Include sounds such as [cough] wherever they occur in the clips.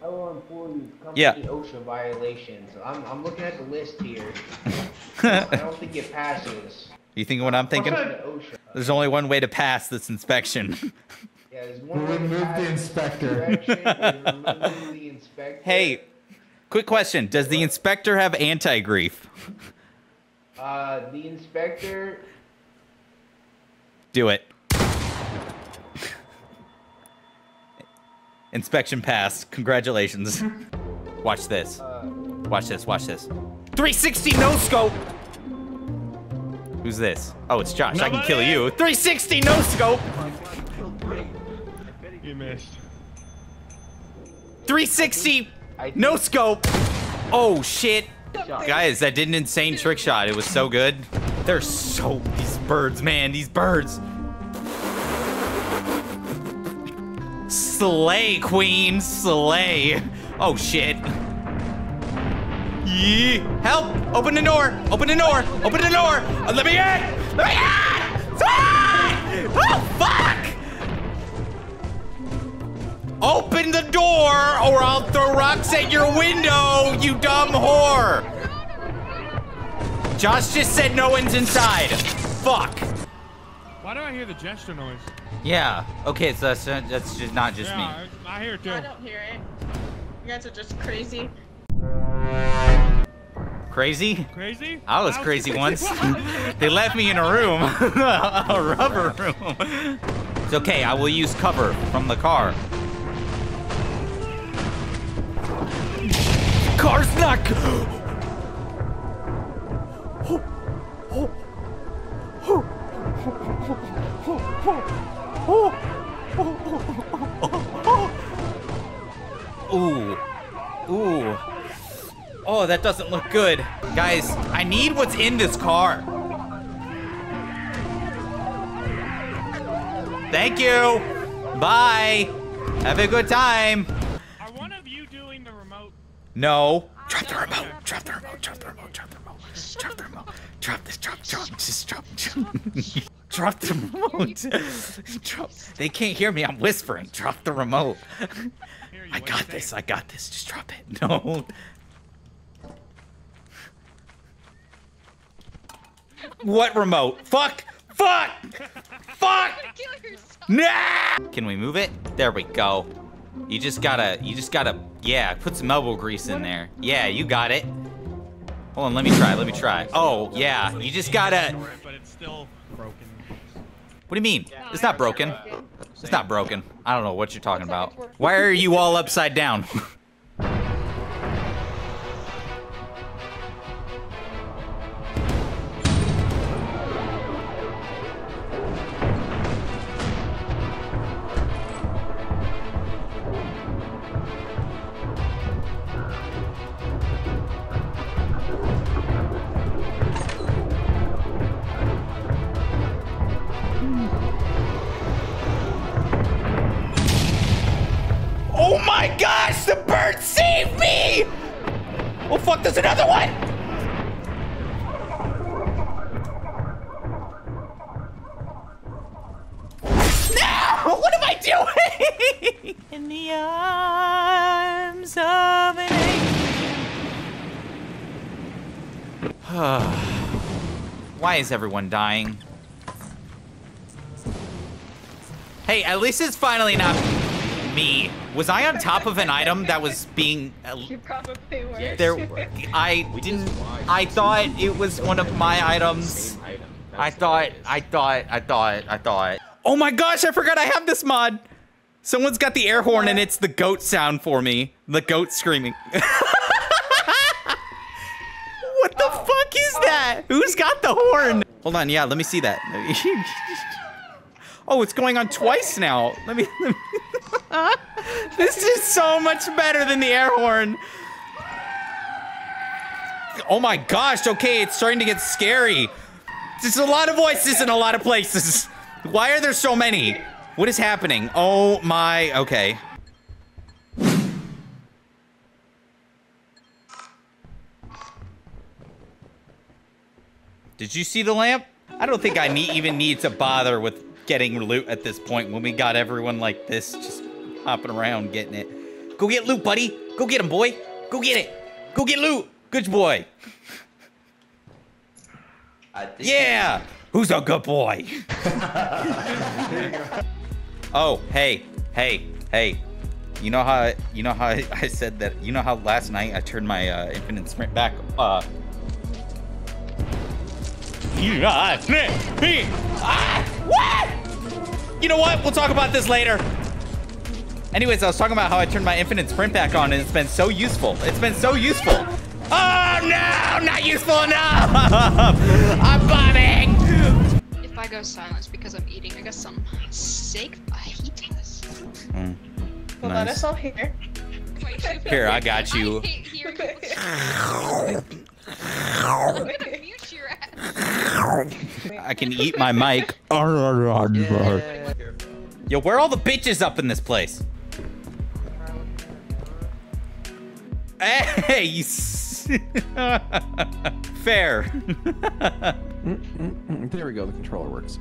Hello employees, company Yeah. OSHA violations. I'm, I'm looking at the list here. [laughs] I don't think it passes. You think what I'm thinking? OSHA. There's only one way to pass this inspection. Yeah, there's one way to Remove pass the inspector. remove the inspector. hey, quick question. Does the inspector have anti-grief? Uh, the inspector. Do it. Inspection passed. Congratulations. [laughs] Watch this. Uh, Watch this. Watch this. 360 no scope. Who's this? Oh, it's Josh. I can kill you. 360 no scope. You missed. 360 no scope. Oh shit. Guys, that did an insane trick shot. It was so good. They're so these birds, man. These birds. Slay, queen, slay. Oh shit. Yee. Help! Open the door! Open the door! Open the door! Uh, let me in! Let me in! Oh fuck! Open the door or I'll throw rocks at your window, you dumb whore! Josh just said no one's inside. Fuck. Why do I hear the Jester noise? Yeah. Okay, so that's, that's just not just me. yeah, I, I hear it too. I don't hear it. You guys are just crazy. Crazy? Crazy? I was crazy once. [laughs] they left me in a room, [laughs] a rubber room. It's okay. I will use cover from the car. Car's not. [gasps] Ooh. Ooh. Oh, that doesn't look good. Guys, I need what's in this car. Thank you. Bye. Have a good time. Are one of you doing the remote? No. Drop the remote. Drop the remote. Drop the remote. Drop the remote. Drop the remote. Drop this. Drop. Drop. Just drop. [laughs] [laughs] Drop the remote. [laughs] Drop. They can't hear me. I'm whispering. Drop the remote. I got this. saying? I got this. Just drop it. [laughs] No. What remote? Fuck! Fuck! Fuck! [laughs] Nah! Can we move it? There we go. You just gotta, you just gotta, yeah, put some elbow grease in there. Yeah, you got it. Hold on, let me try, let me try. Oh, yeah, you just gotta, it, but it's still broken. What do you mean? It's not broken. It's not broken. I don't know what you're talking about. Why are you all upside down? [laughs] Oh fuck, there's another one! No! [laughs] What am I doing? [laughs] In the arms of an angel. [sighs] Why is everyone dying? Hey, at least it's finally not me. Was I on top of an item that was being uh, You probably were. there? I didn't. I thought it was one of my items. I thought. I thought. I thought. I thought. Oh my gosh! I forgot I have this mod. Someone's got the air horn and it's the goat sound for me. The goat screaming. [laughs] what the fuck is that? Who's got the horn? Hold on. Yeah, let me see that. [laughs] [laughs] oh, it's going on twice now. Let me. Let me [laughs] this is so much better than the air horn. Oh my gosh, okay, it's starting to get scary. There's a lot of voices in a lot of places. Why are there so many? What is happening? Oh my, okay. Did you see the lamp? I don't think I need, even need to bother with getting loot at this point when we got everyone like this just hopping around getting it. Go get loot, buddy. Go get him, boy. Go get it. Go get loot. Good boy. Yeah. Who's a good boy? [laughs] oh, hey, hey, hey. You know how you know how I, I said that? You know how last night I turned my uh, infinite sprint back? Uh. Ah, what? You know what? We'll talk about this later. Anyways, I was talking about how I turned my infinite sprint back on, and it's been so useful. It's been so useful. Oh no, not useful enough. [laughs] I'm bombing. If I go silent, because I'm eating. I got some steak fajitas. Mm, Well, let us all hear. Here, I got you. I [laughs] [laughs] hate hearing you. I'm gonna mute your ass. I can eat my mic. [laughs] Yeah. Yo, where are all the bitches up in this place? Hey, you [laughs] fair. Mm, [laughs] There we go. The controller works.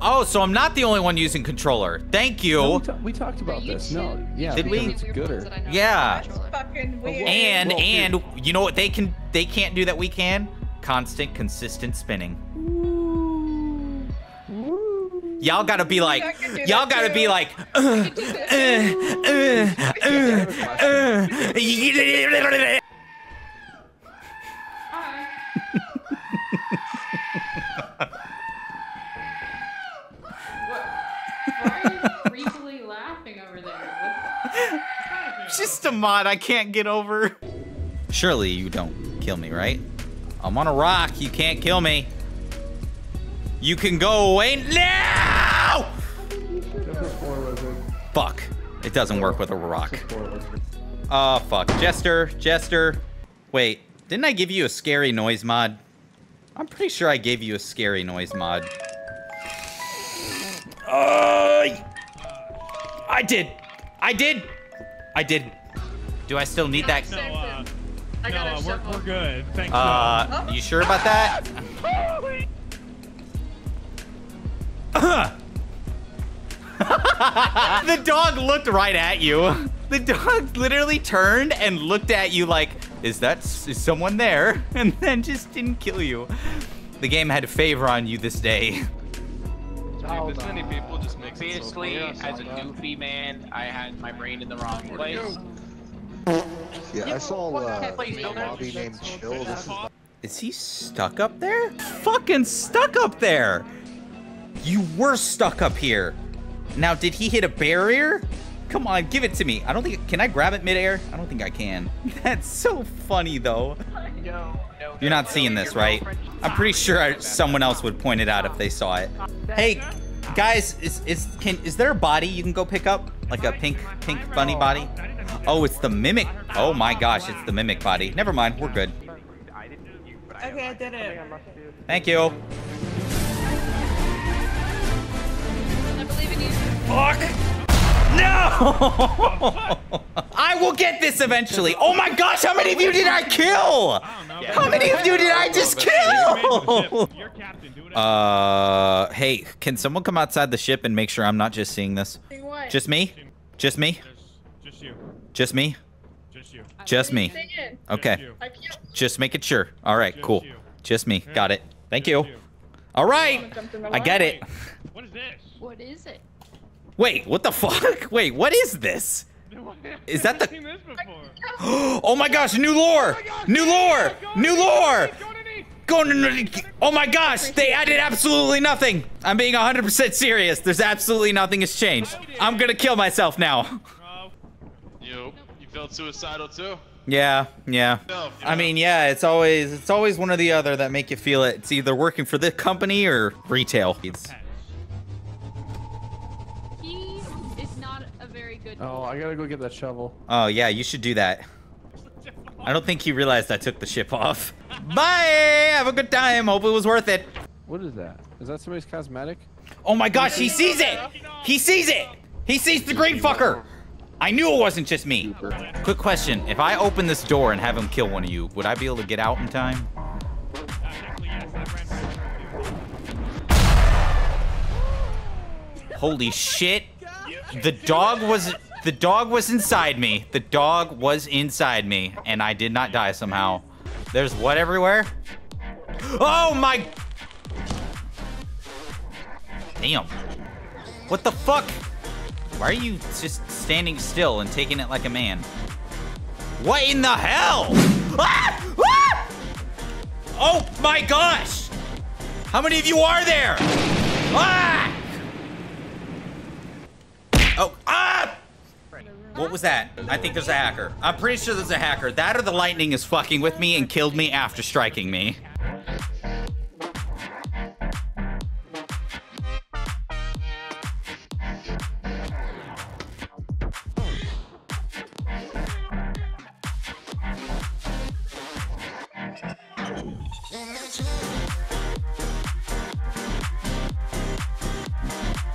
oh, so I'm not the only one using controller. Thank No, you. we, ta- we talked about You this. two- No, yeah, Did we? it's gooder. that I know Yeah. about controller. Fucking weird. And Well, and you know what they can they can't do that we can? Constant, consistent spinning. Y'all gotta be like, I can do y'all gotta too. be like, uh, uh, uh, uh, uh. Why are you creepily laughing over there? Just a mod I can't get over. Surely you don't kill me, right? I'm on a rock. You can't kill me. You can go away now. Fuck. It doesn't work with a rock. Oh, fuck. Jester, Jester. Wait, didn't I give you a scary noise mod? I'm pretty sure I gave you a scary noise mod. Uh, I did. I did. I did. Do I still need that? No, uh, I no, got uh, a we're, shovel. we're good. Thanks. Uh, you sure about that? [laughs] the dog looked right at you. The dog literally turned and looked at you like, is that is someone there? [laughs] And then just didn't kill you. The game had a favor on you this day. Hold this many people just makes it so as a goofy man, I had my brain in the wrong place. Yeah, I saw uh, a don't lobby named Chill. This is Is he stuck up there? Fucking stuck up there. You were stuck up here. Now, did he hit a barrier? Come on, give it to me. I don't think, can I grab it midair? I don't think I can. [laughs] That's so funny though. No, no. You're not seeing this, right? I'm pretty sure I, someone else would point it out if they saw it. Hey, guys, is is can is there a body you can go pick up? Like a pink pink bunny body? Oh, it's the mimic. Oh my gosh, it's the mimic body. Never mind, we're good. Okay, I did it. Thank you. I believe in you. Fuck! No! [laughs] I will get this eventually. Oh my gosh, how many of you did I kill? How many of you did I just kill? You're captain. Do it. Uh, hey, can someone come outside the ship and make sure I'm not just seeing this? Just me? Just me? Just you. Just me? Just you. Just me. Say it. Okay. you. I can't. Just making sure. All right, Just cool. you. Just me. Got it. Thank you. Just you. All right. Jump I get it. What is this? What is it? Wait, what the fuck? [laughs] Wait, what is this? Is that the- I've this before. [gasps] Oh my gosh, new lore! New lore! New lore! Go underneath. Oh my gosh, they added absolutely nothing. I'm being 100% serious. There's absolutely nothing has changed. I'm gonna kill myself now. [laughs] You, you felt suicidal too? Yeah, yeah. No, I mean, yeah, it's always it's always one or the other that make you feel it. It's either working for the company or retail. It's, He is not a very good. Oh, I gotta go get that shovel. oh yeah, you should do that. I don't think he realized I took the ship off. Bye. Have a good time. Hope it was worth it. What is that? Is that somebody's cosmetic? Oh my gosh, he sees it! He sees it! He sees the green fucker! I knew it wasn't just me. Quick question. If I open this door and have him kill one of you, would I be able to get out in time? technically, yes. I ran right through you. Holy shit. The dog was The dog was inside me. The dog was inside me, and I did not die somehow. There's what everywhere? Oh my! Damn. What the fuck? Why are you just standing still and taking it like a man? What in the hell? Ah! Ah! Oh my gosh! How many of you are there? Ah! Oh, ah! What was that? I think there's a hacker. I'm pretty sure there's a hacker. That or the lightning is fucking with me and killed me after striking me.